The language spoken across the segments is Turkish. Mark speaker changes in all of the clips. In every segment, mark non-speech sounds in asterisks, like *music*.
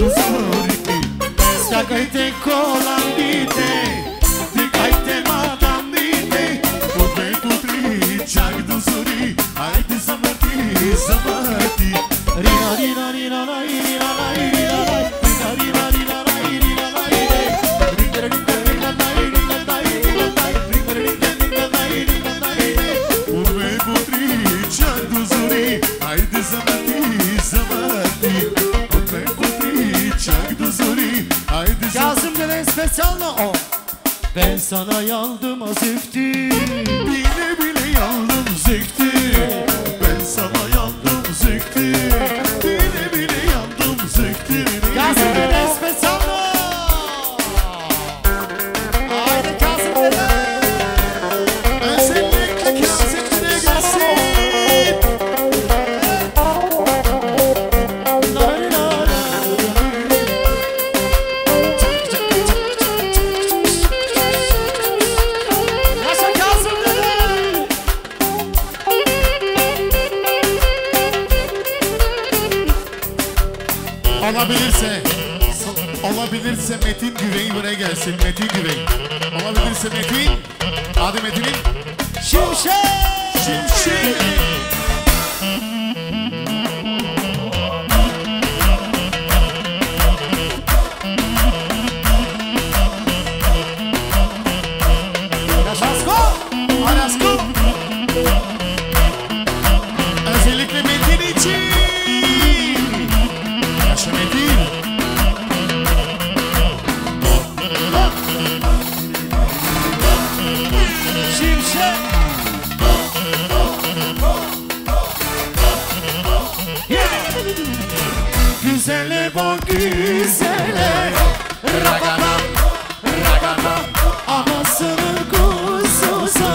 Speaker 1: Oh. Güzele bak güzele.
Speaker 2: Raganam, raganam
Speaker 1: Anasının kuzusu.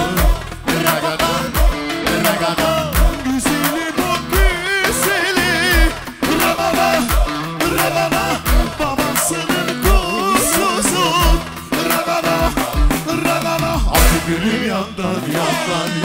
Speaker 2: Raganam, raganam
Speaker 1: Güzele bak güzele. Rababa, rababa. Babasının kuzusu. Rababa, rababa. Altı gülüm yandan yandan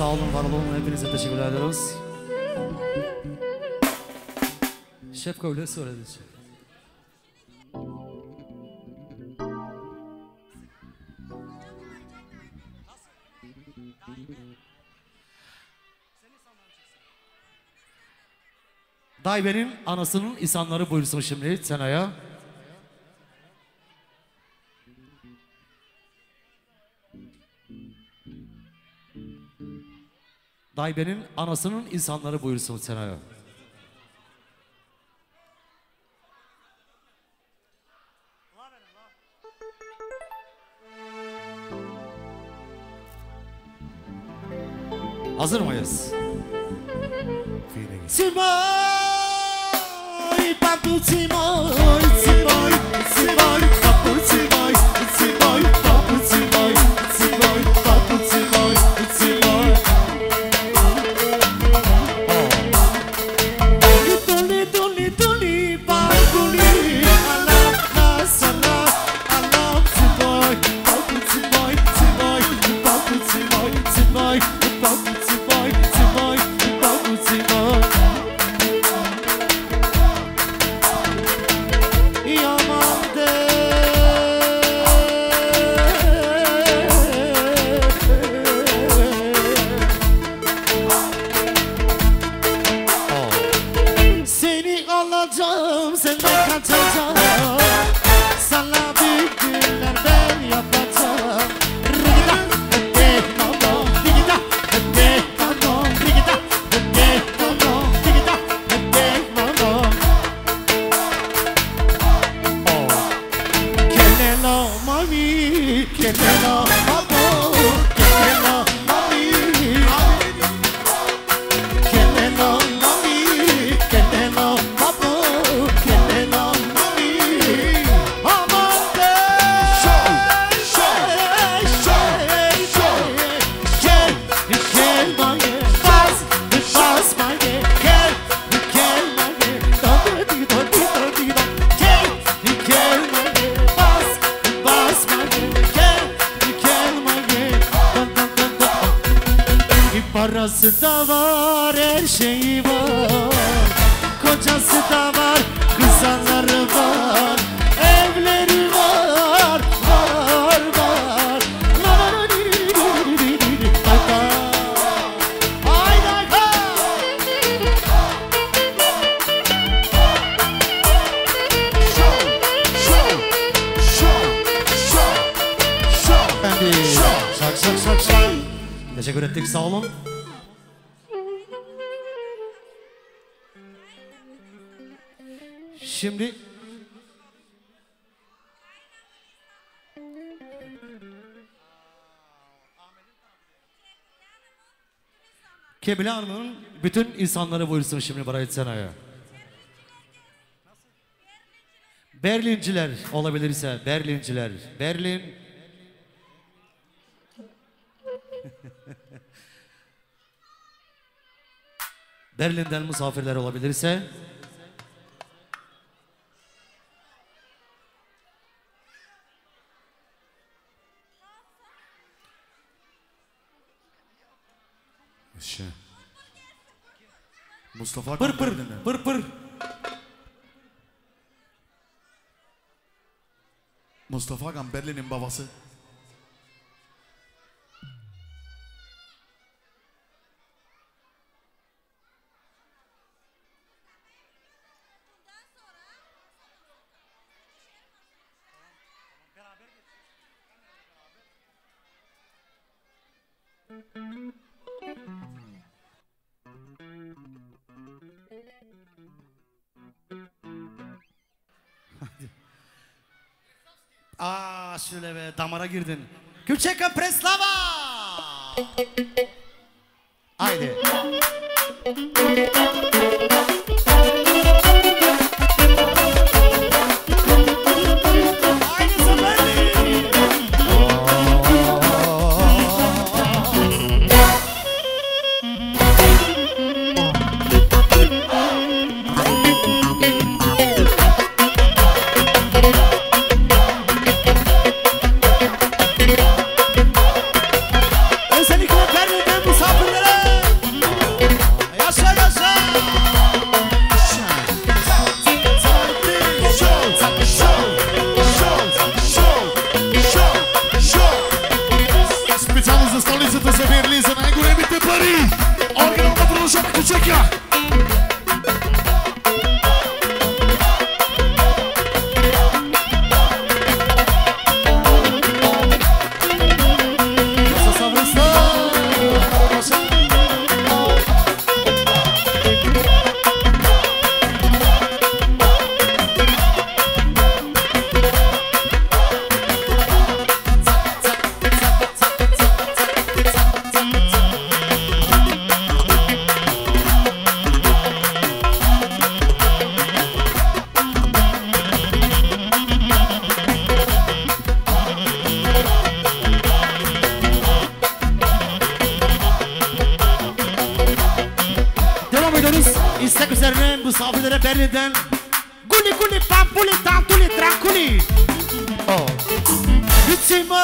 Speaker 1: Sağ olun, var olun. Hepinize teşekkürler ediyoruz. Şefko öyle söyledi. Daybe'nin anasının insanları buyursun şimdi Sena'ya. Daybe'nin anasının insanları buyursun senaryo. Hazır mıyız? Simay, patu simay, simay, simay. Kebile Hanım'ın bütün insanları buyursun şimdi Bright Sena'ya. Berlinciler olabilirse Berlinciler. Berlin. *laughs* Berlin'den misafirler olabilirse Sure.
Speaker 2: Şey. Mustafa
Speaker 1: pır pır, pır pır.
Speaker 2: Mustafa Gamberli'nin babası
Speaker 1: şöyle be damara girdin. Küçük Preslava! do salve da Berlidan. Guli, guli, papuli, tatuli, traculi. Oh. Pițimoi,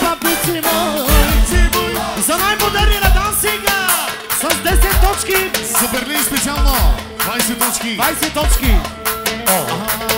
Speaker 1: pa pițimoi. За най-модерния дансинга с 10 точки.
Speaker 2: Суперлин специално. 20 точки.
Speaker 1: 20 точки. Oh.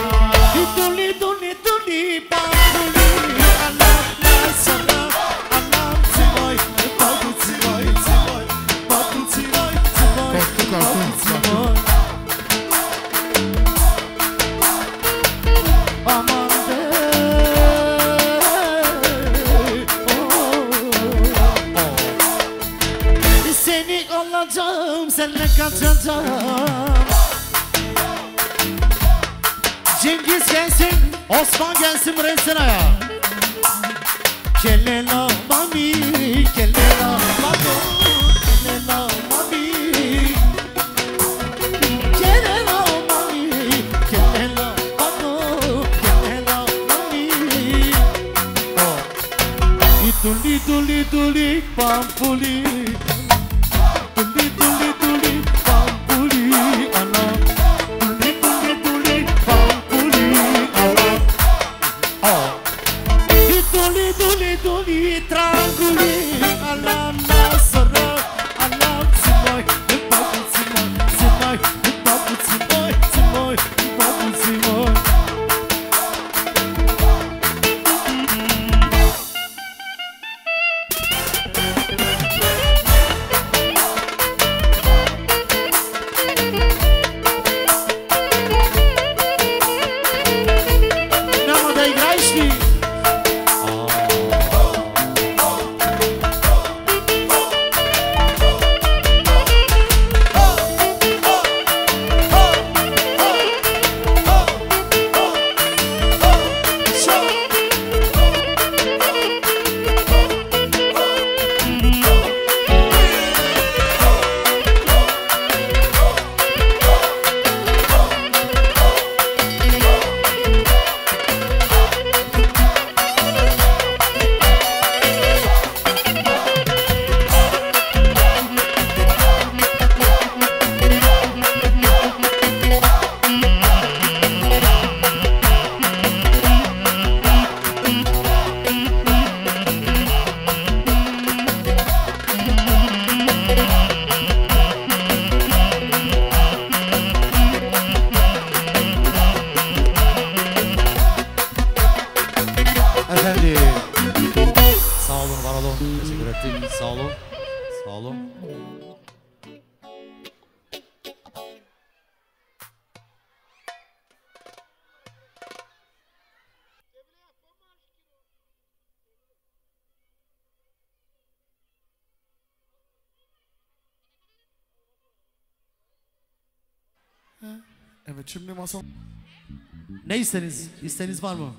Speaker 1: isteğiniz? İsteğiniz var mı?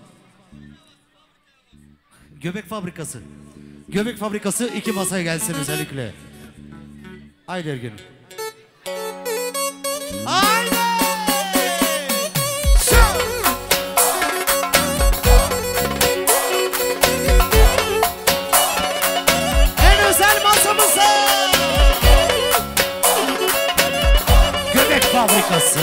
Speaker 1: Göbek fabrikası. Göbek fabrikası iki masaya gelsin özellikle. Haydi Ergin. Haydi! En özel masamızı! Göbek fabrikası.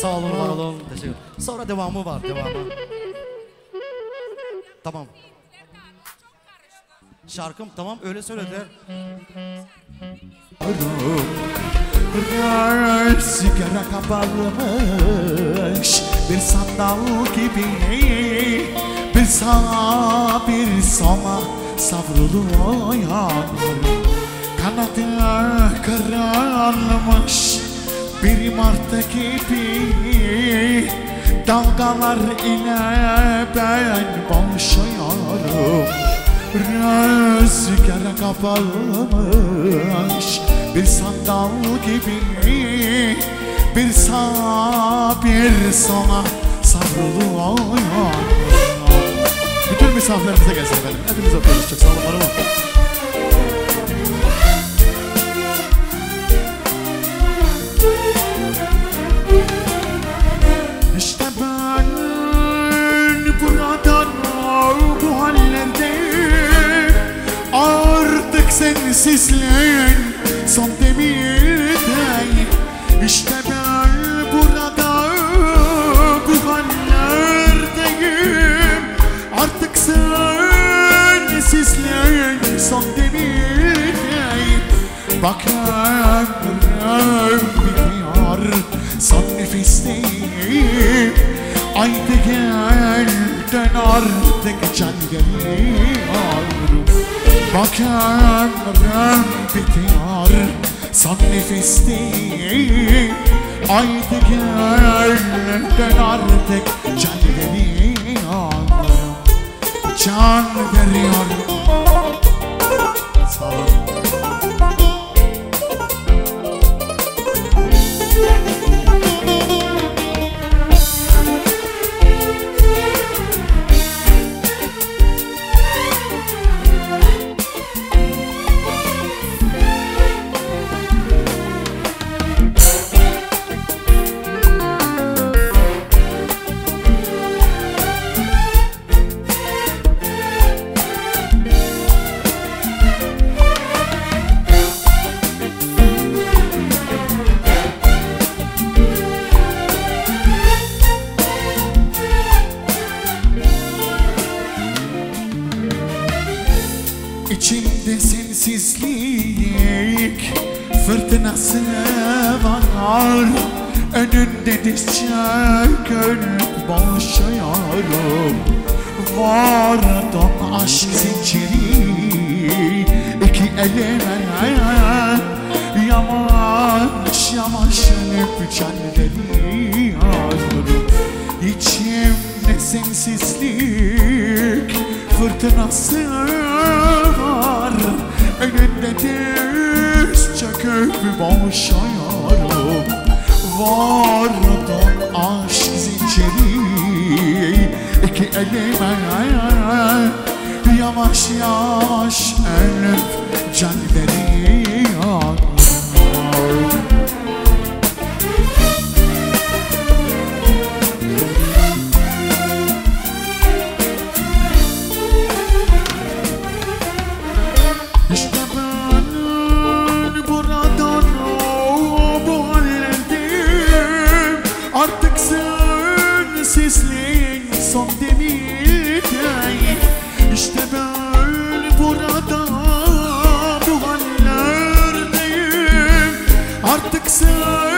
Speaker 1: Sağ olun, var olun. Teşekkür Sonra devamı var, devamı. Tamam. Şarkım tamam öyle söylediler.
Speaker 3: Sigara kapanmış bir sandal gibi Bir sağa bir sola savruluyor Kanadı kırılmış bir martı gibi Dalgalar ile ben boğuşuyorum Rüzgara kapalmış bir sandal gibi Bir sağa bir sola savruluyor
Speaker 4: Bütün misafirlerimize gelsin efendim. Hepiniz öpüyoruz. Çok sağ olun.
Speaker 3: Bu hallerdeyim Artık sensizliğin son demirdeyim İşte ben burada bu hallerdeyim. Artık sensizliğin son demirdeyim Bakın bitiyor son nefesteyim Haydi gel dön artık can geliyor Bakın bitiyor son nefesteyim. Haydi gel dön artık can geliyor Can veriyor
Speaker 4: Sağ olun.
Speaker 3: Artık sensizliğin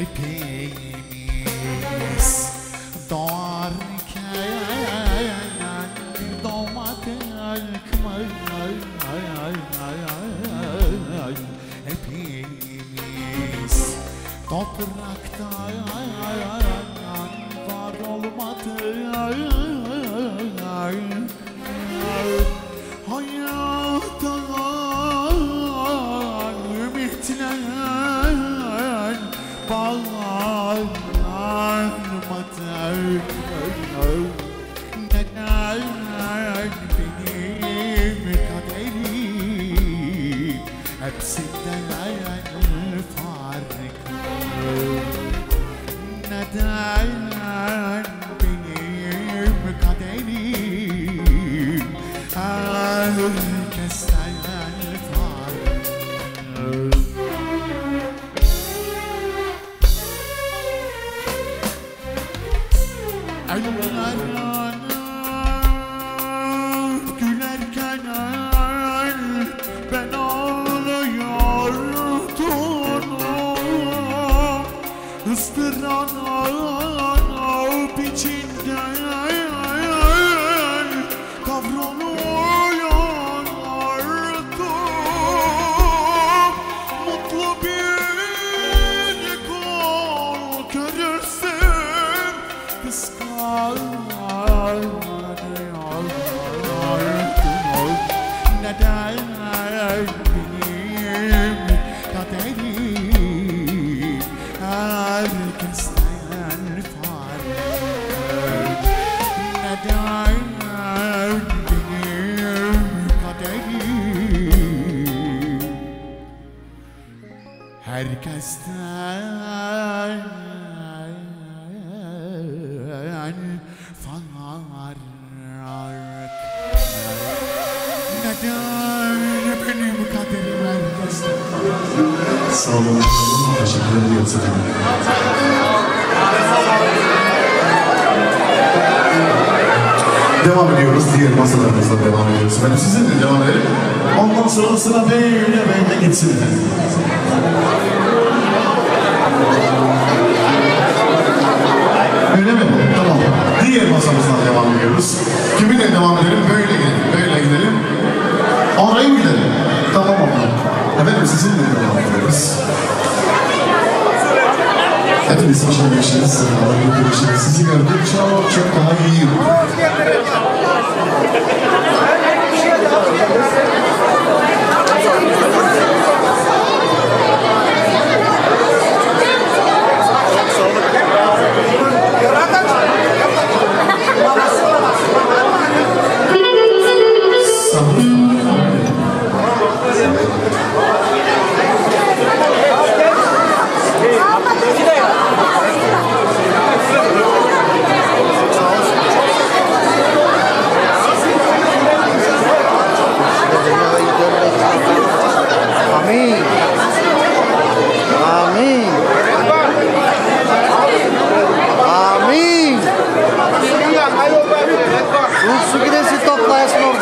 Speaker 5: IPA. Herkesten farklı
Speaker 1: Neden benim kaderim herkesten
Speaker 3: Sağ olun. Teşekkür ediyoruz. Devam ediyoruz. Diğer masalarımızda devam ediyoruz. Efendim sizinle devam edelim. Ondan sonra sıra böyle böyle gitsin efendim. Öyle mi? Tamam. Diğer masamızdan devam ediyoruz. Kiminle devam edelim? Böyle gidelim. Böyle gidelim. Oraya mı gidelim? Tamam abla. Efendim sizinle devam ediyoruz. Hepiniz hoş geldiniz. Sağlıklı görüşürüz. Sizi gördük çok çok daha iyi.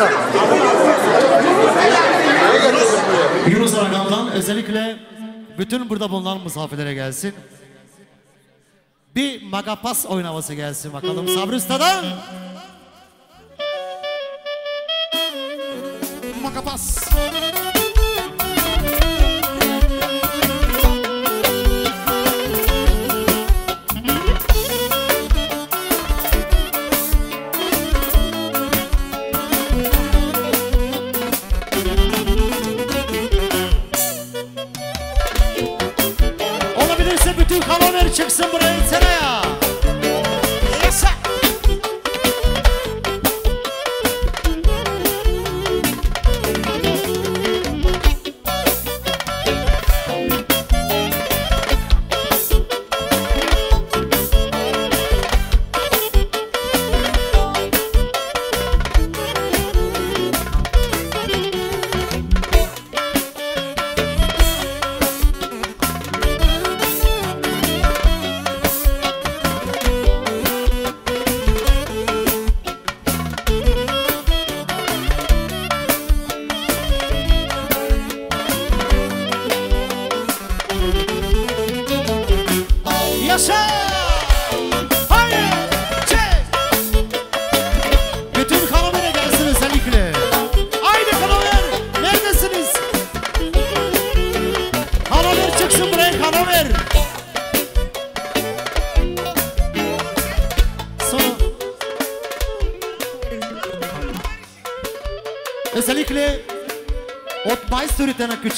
Speaker 6: Orada.
Speaker 1: Yunus Arkam'dan özellikle bütün burada bulunan misafirlere gelsin. Bir magapas oynaması gelsin bakalım Sabri Usta'dan. Magapas. Olabilirse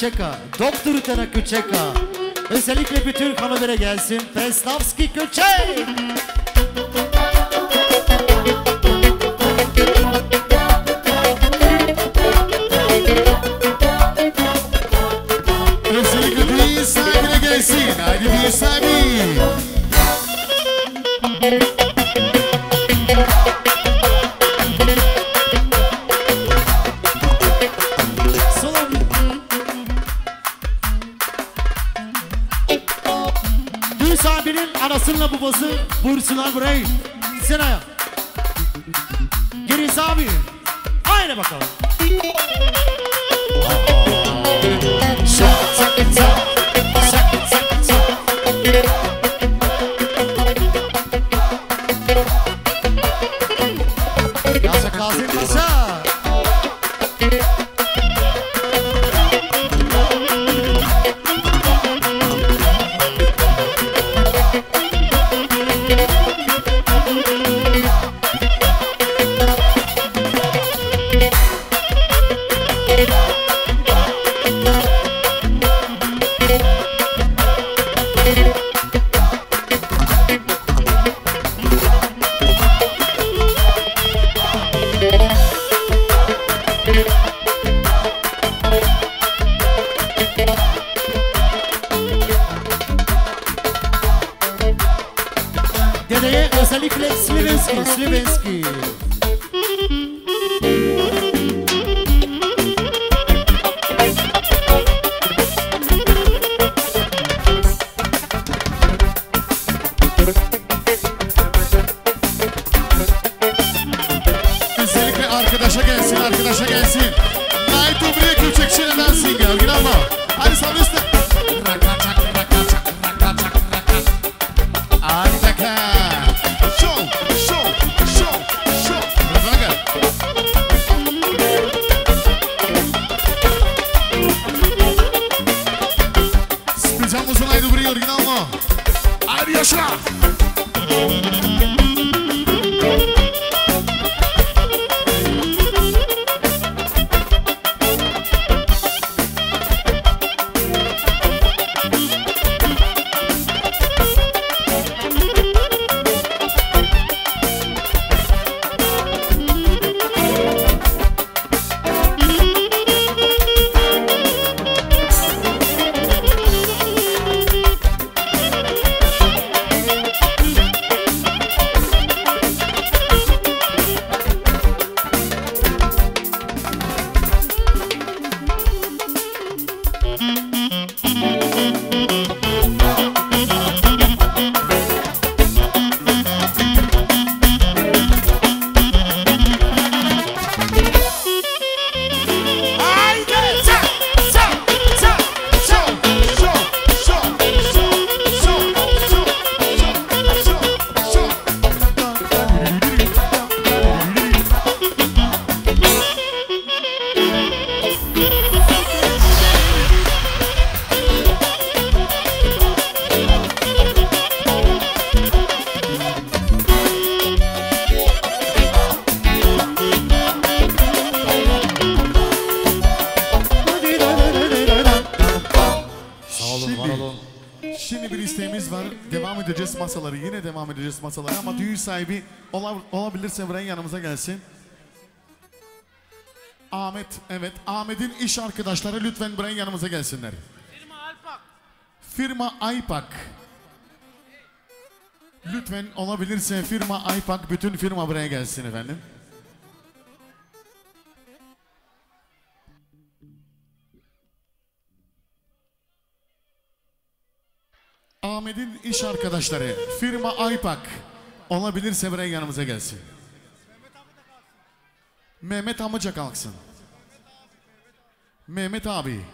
Speaker 3: Köçeka, Doktor Utena Köçeka. Özellikle bütün hanımlara gelsin. Feslavski Köçek. Anasıyla babası buyursunlar burayı. Senaya. Gerisi abi. Haydi bakalım.
Speaker 7: Sahibi ola- olabilirse buraya yanımıza gelsin. Ahmet, evet. Ahmet'in iş arkadaşları lütfen buraya yanımıza gelsinler. Firma Aypak. Firma Aypak. Lütfen olabilirse firma Aypak bütün firma buraya gelsin efendim. Ahmet'in iş arkadaşları firma Aypak olabilirse buraya yanımıza gelsin. Mehmet amca kalksın. Mehmet abi.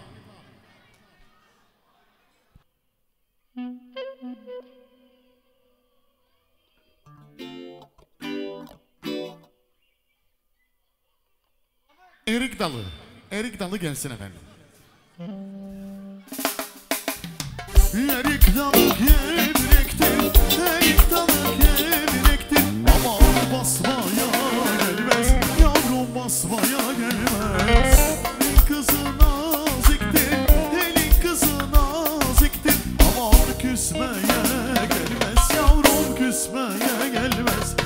Speaker 7: Erik Dalı. Erik Dalı gelsin efendim.
Speaker 3: Erik dalı gevrektir, Ama basmaya gelmez Yavrum basmaya gelmez. Elin kızı naziktir Elin kızı naziktir Aman
Speaker 1: küsmeye gelmez
Speaker 3: Yavrum küsmeye gelmez.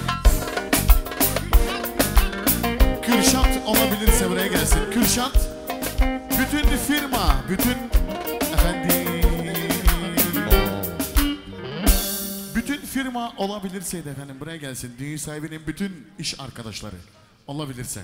Speaker 3: Kürşat olabilirse buraya gelsin.
Speaker 1: Kürşat bütün
Speaker 8: firma,
Speaker 9: bütün
Speaker 1: firma
Speaker 3: olabilirseydi efendim buraya gelsin. Düğün sahibinin bütün iş arkadaşları olabilirse.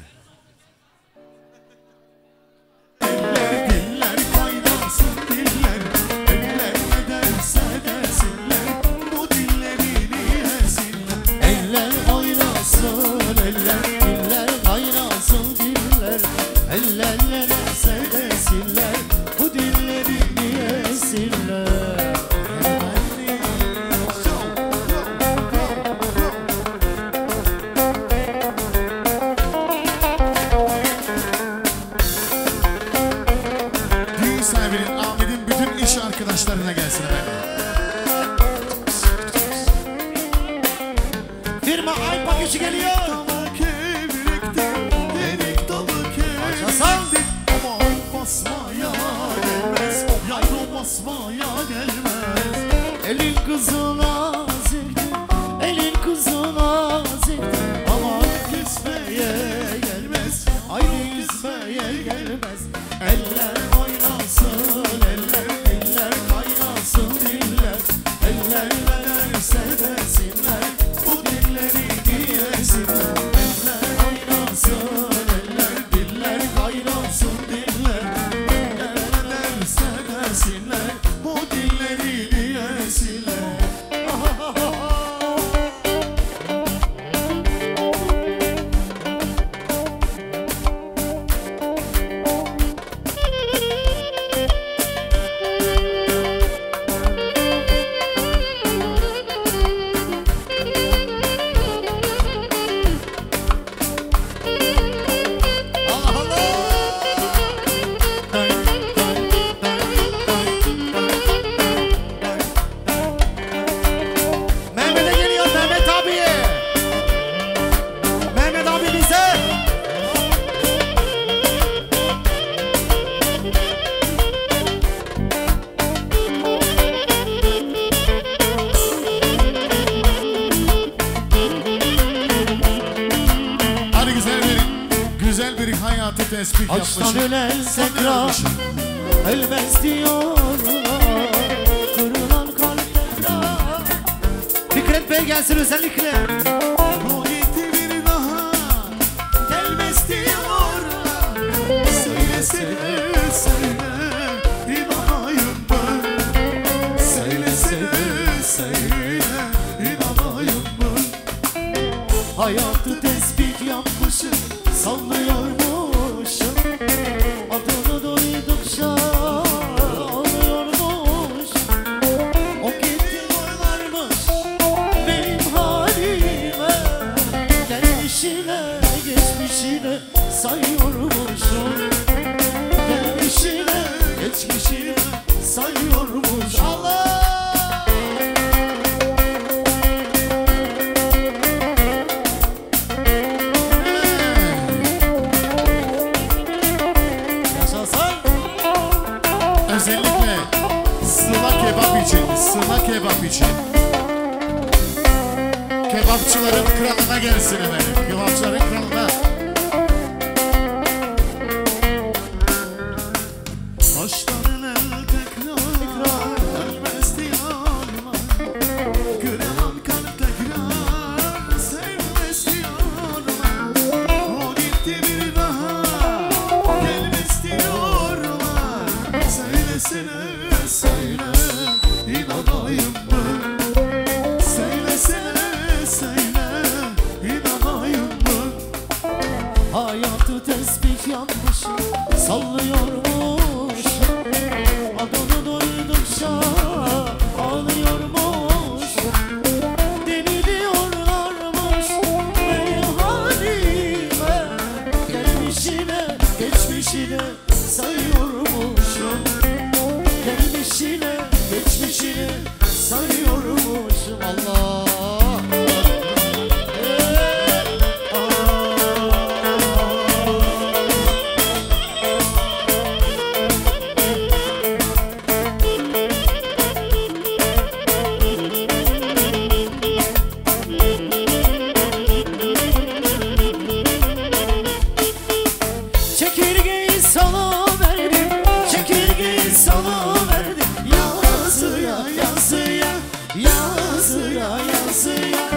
Speaker 3: sıraya sıraya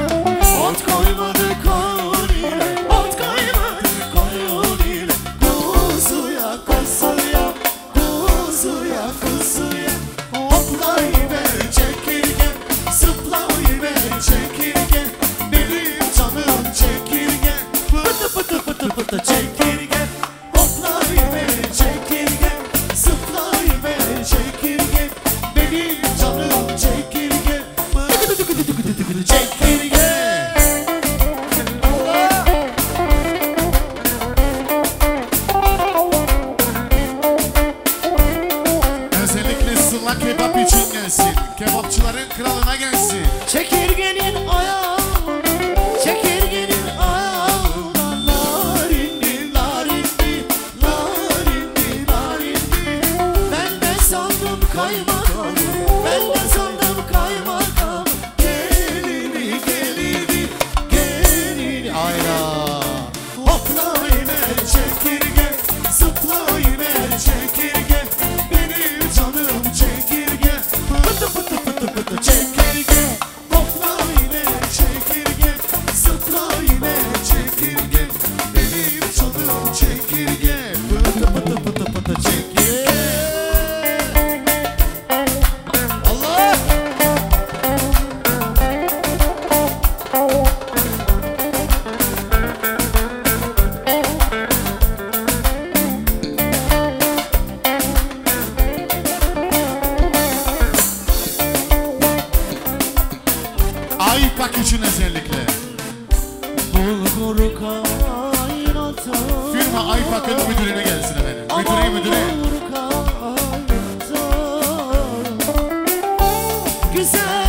Speaker 3: so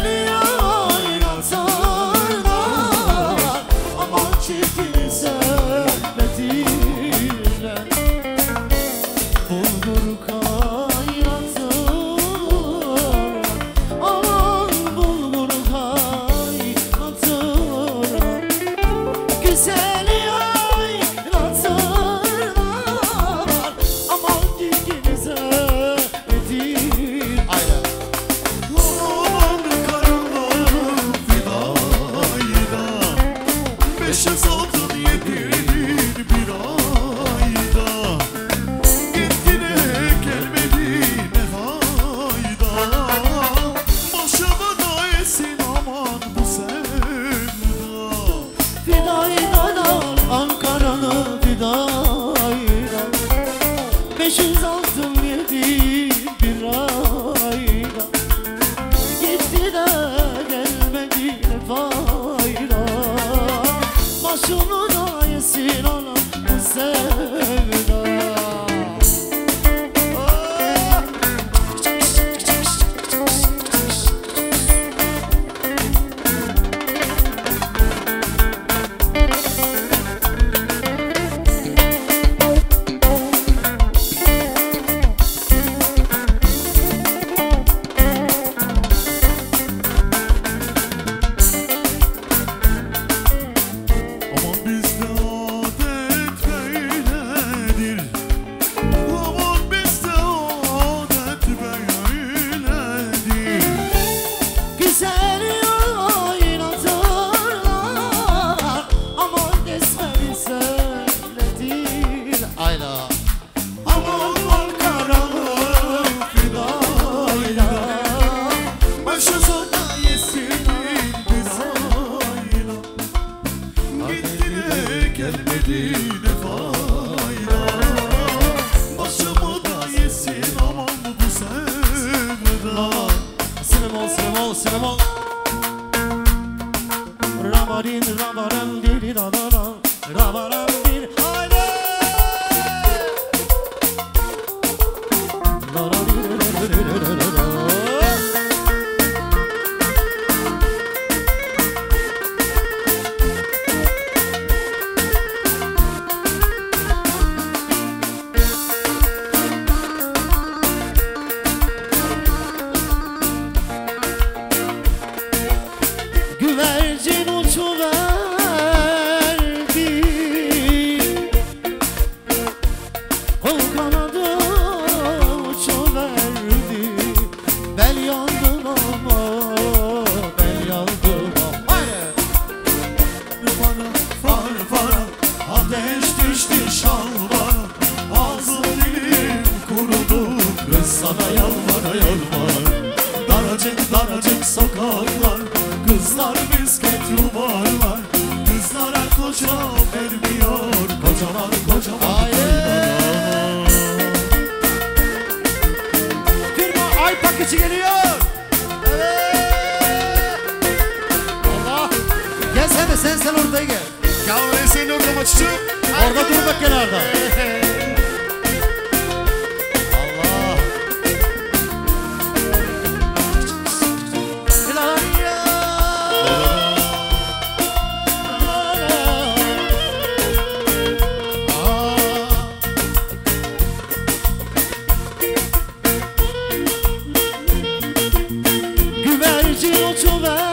Speaker 3: 就出充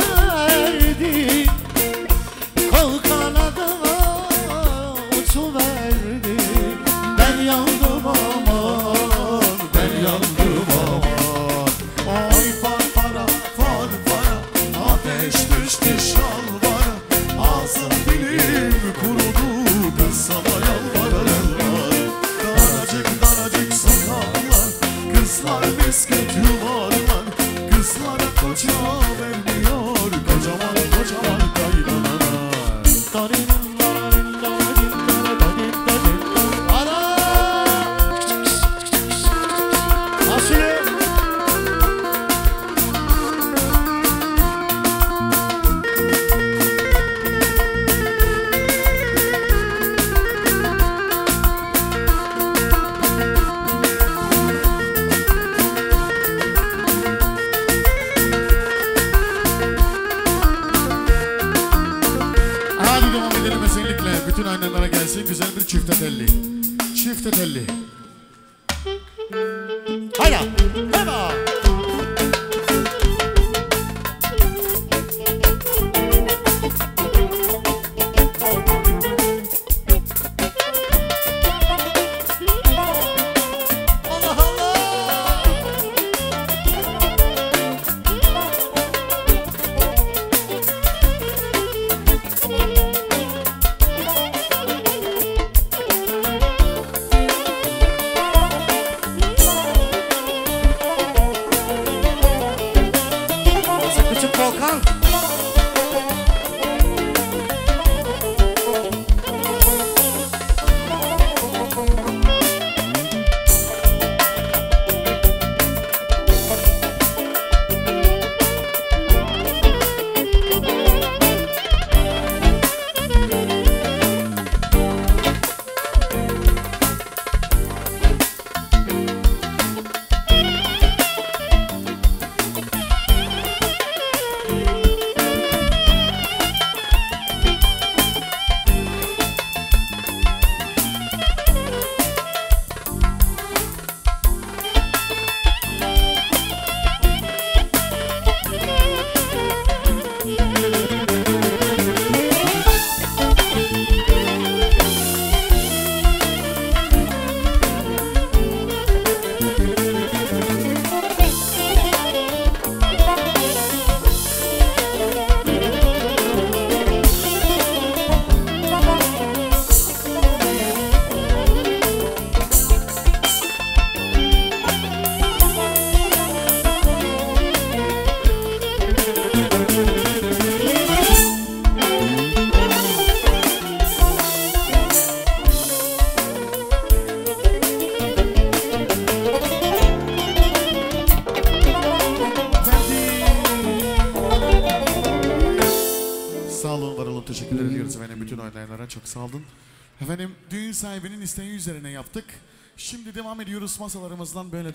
Speaker 3: masalarımızdan böyle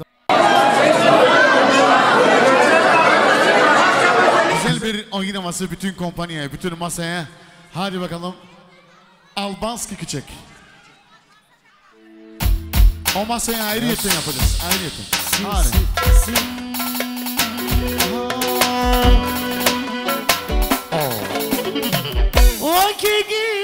Speaker 3: Güzel bir oynaması bütün kompanyaya, bütün masaya. Hadi bakalım. Albanski küçük. O masaya ayrıyeten yapacağız. Ayrıyeten. Hadi.
Speaker 1: Oh. Okay,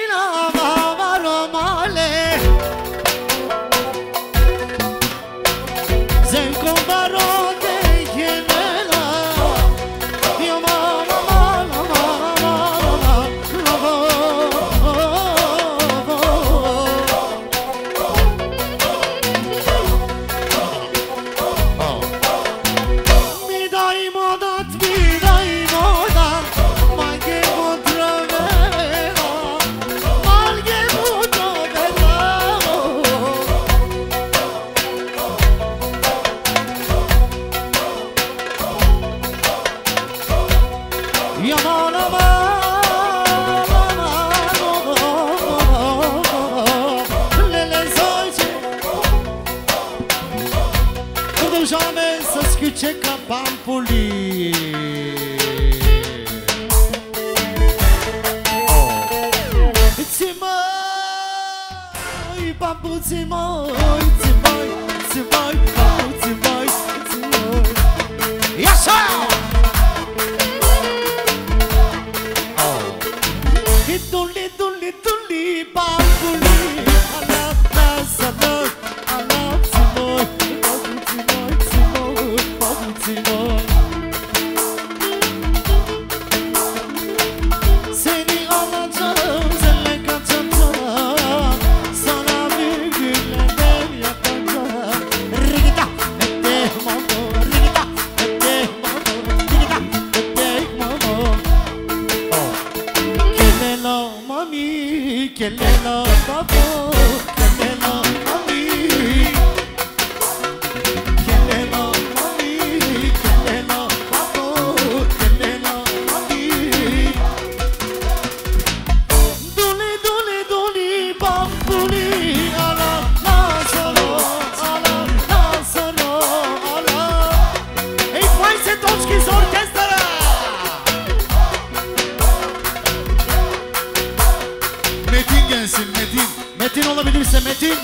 Speaker 1: Metin.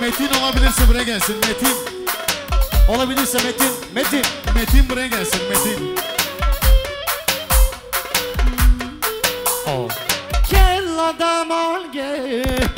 Speaker 1: Metin olabilirse buraya gelsin. Metin.
Speaker 3: Olabilirse Metin. Metin.
Speaker 1: Metin buraya gelsin. Metin. Oh. Kella'da mal gel.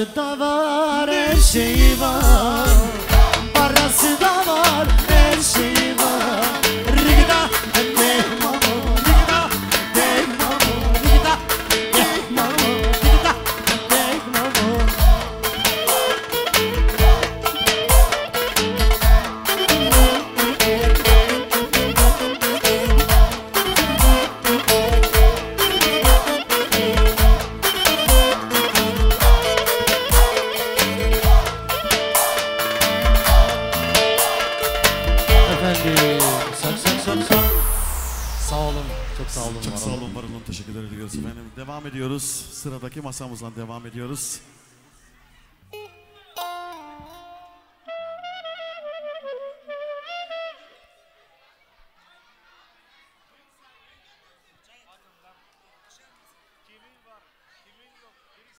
Speaker 1: se të vare që i varë